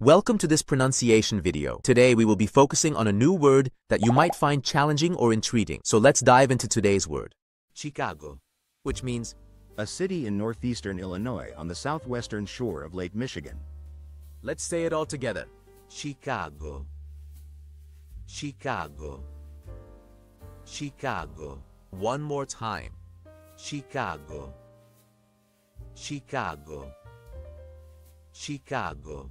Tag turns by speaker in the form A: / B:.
A: Welcome to this pronunciation video. Today we will be focusing on a new word that you might find challenging or intriguing. So let's dive into today's word. Chicago, which means
B: a city in northeastern Illinois on the southwestern shore of Lake Michigan.
A: Let's say it all together.
C: Chicago. Chicago. Chicago.
A: One more time.
C: Chicago. Chicago. Chicago.